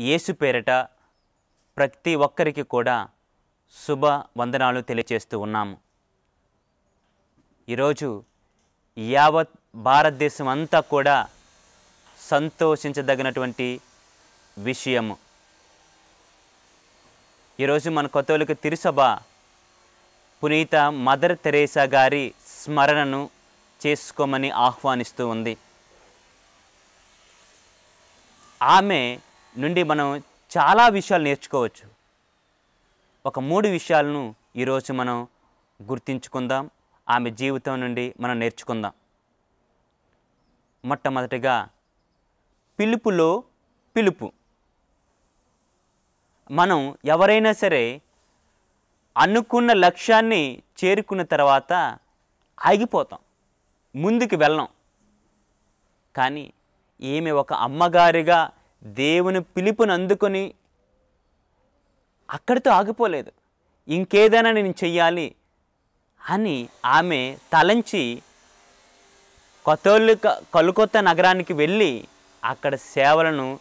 యేసు పేరట ప్రతి ఒక్కరికి కూడా శుభ వందనాలు తెలియచేస్తూ ఉన్నాము. ఈరోజు యావత్ భారతదేశం అంతా కూడా సంతోషించదగినటువంటి విషయము. ఈరోజు మన కొత్తలకు తిరుసభ పునీత మదర్ తెరేసా గారి స్మరణను చేసుకోమని ఆహ్వానిస్తూ ఉంది. ఆమె నుండి మనం చాలా విషయాలు నేర్చుకోవచ్చు. ఒక మూడు విషయాలను ఈరోజు మనం గుర్తించుకుందాం. ఆమె జీవితం నుండి మనం నేర్చుకుందాం. మొట్టమొదటిగా పిలుపులో పిలుపు. మనం ఎవరైనా సరే అనుకున్న లక్ష్యాన్ని చేరుకున్న తర్వాత ఆగిపోతాం. ముందుకు వెళ్ళం. కానీ ఈమె ఒక అమ్మగారిగా దేవుని పిలుపుని అందుకొని అక్కడితో ఆగిపోలేదు. ఇంకేదైనా నేను చెయ్యాలి అని ఆమె తలంచి కొత్తోళ్ళు కలుకొత్త నగరానికి వెళ్ళి అక్కడ సేవలను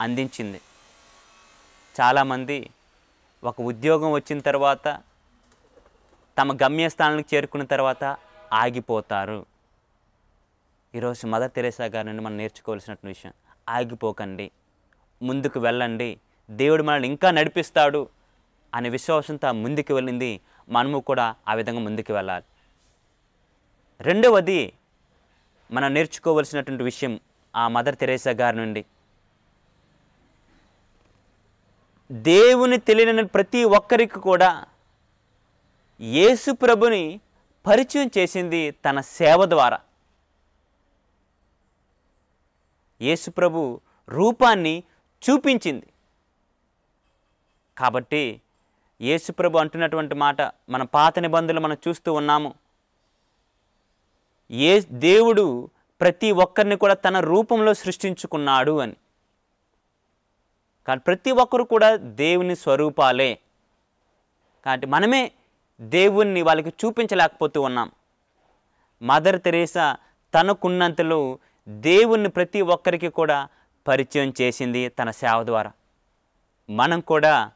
అందించింది. చాలామంది ఒక ఉద్యోగం వచ్చిన తర్వాత తమ గమ్యస్థానానికి చేరుకున్న తర్వాత ఆగిపోతారు. ఈరోజు మదర్ తెరేసా గారి నుండి మనం నేర్చుకోవాల్సిన విషయం. ఆగిపోకండి. ముందుకు వెళ్ళండి. దేవుడు మనల్ని ఇంకా నడిపిస్తాడు అనే విశ్వాసంతో ముందుకు వెళ్ళింది. మనము కూడా ఆ విధంగా ముందుకు వెళ్ళాలి. రెండవది మనం నేర్చుకోవలసినటువంటి విషయం ఆ మదర్ తెరేసా గారి నుండి. దేవుని తెలియని ప్రతి ఒక్కరికి కూడా యేసు ప్రభుని పరిచయం చేసింది తన సేవ ద్వారా. యేసుప్రభు రూపాన్ని చూపించింది. కాబట్టి యేసుప్రభు అంటున్నటువంటి మాట మన పాత నిబంధనలు మనం చూస్తూ ఉన్నాము. ఏ దేవుడు ప్రతి ఒక్కరిని కూడా తన రూపంలో సృష్టించుకున్నాడు అని. కానీ ప్రతి ఒక్కరు కూడా దేవుని స్వరూపాలే. కాబట్టి మనమే దేవుణ్ణి వాళ్ళకి చూపించలేకపోతూ ఉన్నాం. మదర్ తెరేసా తనకున్నంతలో దేవుణ్ణి ప్రతి ఒక్కరికి కూడా పరిచయం చేసింది తన సేవ ద్వారా. మనం కూడా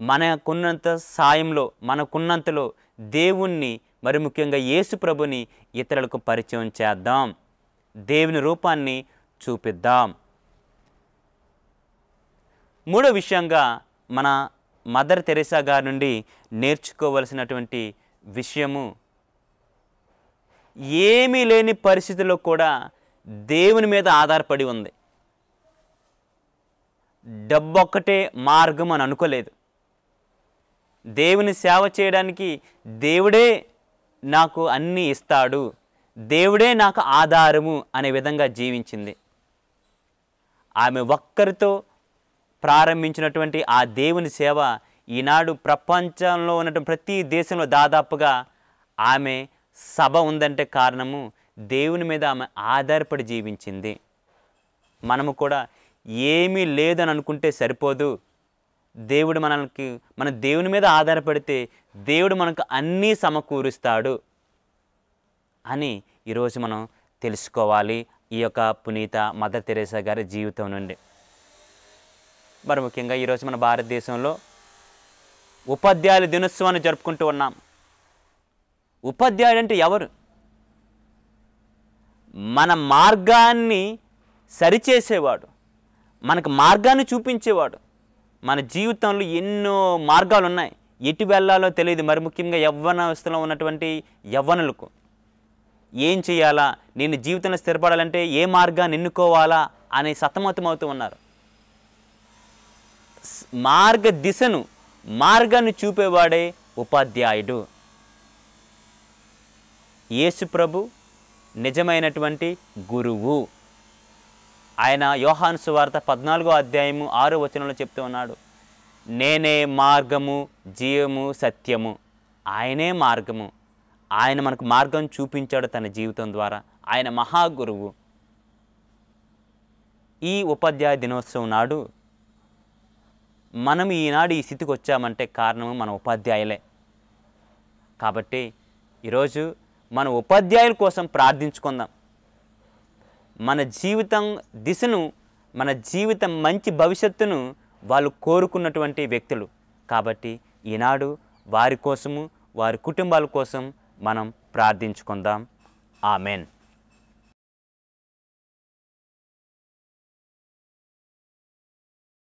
మనకున్నంత సాయంలో మనకున్నంతలో దేవుణ్ణి మరి ముఖ్యంగా యేసు ప్రభుని ఇతరులకు పరిచయం చేద్దాం. దేవుని రూపాన్ని చూపిద్దాం. మూడో విషయంగా మన మదర్ తెరేసా గారి నుండి నేర్చుకోవలసినటువంటి విషయము ఏమీ లేని పరిస్థితుల్లో కూడా దేవుని మీద ఆధారపడి ఉంది. డబ్బొక్కటే మార్గం అని అనుకోలేదు. దేవుని సేవ చేయడానికి దేవుడే నాకు అన్నీ ఇస్తాడు. దేవుడే నాకు ఆధారము అనే విధంగా జీవించింది. ఆమె ఒక్కరితో ప్రారంభించినటువంటి ఆ దేవుని సేవ ఈనాడు ప్రపంచంలో ఉన్నటువంటి ప్రతి దేశంలో దాదాపుగా ఆమె సభ ఉందంటే కారణము దేవుని మీద ఆమె ఆధారపడి జీవించింది. మనము కూడా ఏమీ లేదని అనుకుంటే సరిపోదు. దేవుడు మనకి మన దేవుని మీద ఆధారపడితే దేవుడు మనకు అన్నీ సమకూరుస్తాడు అని ఈరోజు మనం తెలుసుకోవాలి ఈ యొక్క పునీత మదర్ తెరేసా గారి జీవితం నుండి. మరి ముఖ్యంగా ఈరోజు మన భారతదేశంలో ఉపాధ్యాయుల దినోత్సవాన్ని జరుపుకుంటూ ఉన్నాం. ఉపాధ్యాయుడు అంటే ఎవరు? మన మార్గాన్ని సరిచేసేవాడు. మనకు మార్గాన్ని చూపించేవాడు. మన జీవితంలో ఎన్నో మార్గాలు ఉన్నాయి ఎటు వెళ్ళాలో తెలియదు. మరి ముఖ్యంగా యవ్వనవస్థలో ఉన్నటువంటి యవ్వనులకు. ఏం చేయాలా? నేను జీవితంలో స్థిరపడాలంటే ఏ మార్గాన్ని ఎన్నుకోవాలా? అనే సతమతమవుతూ ఉన్నారు. మార్గ దిశను మార్గాన్ని చూపేవాడే ఉపాధ్యాయుడు. యేసు ప్రభు నిజమైనటువంటి గురువు. ఆయన యోహాను సువార్త పద్నాలుగో అధ్యాయము ఆరో వచనంలో చెప్తూ ఉన్నాడు నేనే మార్గము జీవము సత్యము. ఆయనే మార్గము. ఆయన మనకు మార్గం చూపించాడు తన జీవితం ద్వారా. ఆయన మహాగురువు. ఈ ఉపాధ్యాయ దినోత్సవం నాడు మనం ఈనాడు ఈ స్థితికి వచ్చామంటే కారణము మన ఉపాధ్యాయులే. కాబట్టి ఈరోజు మన ఉపాధ్యాయుల కోసం ప్రార్థించుకుందాం. మన జీవితం దిశను మన జీవితం మంచి భవిష్యత్తును వాళ్ళు కోరుకున్నటువంటి వ్యక్తులు. కాబట్టి ఈనాడు వారి కోసము వారి కుటుంబాల కోసం మనం ప్రార్థించుకుందాం. ఆమెన్.